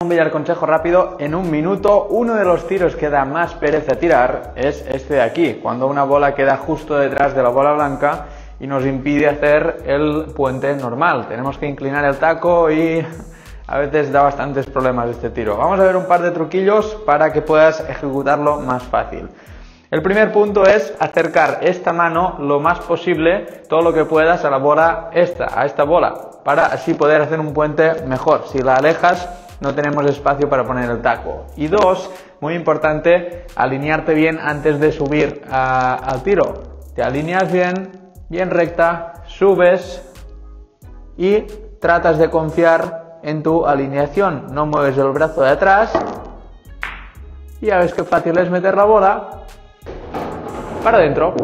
Un billar consejo rápido en un minuto. Uno de los tiros que da más pereza tirar es este de aquí, cuando una bola queda justo detrás de la bola blanca y nos impide hacer el puente normal. Tenemos que inclinar el taco y a veces da bastantes problemas este tiro. Vamos a ver un par de truquillos para que puedas ejecutarlo más fácil. El primer punto es acercar esta mano lo más posible, todo lo que puedas a la bola esta, a esta bola, para así poder hacer un puente mejor. Si la alejas, no tenemos espacio para poner el taco. Y dos, muy importante, alinearte bien antes de subir al tiro. Te alineas bien, bien recta, subes y tratas de confiar en tu alineación. No mueves el brazo de atrás. Y ya ves qué fácil es meter la bola para adentro.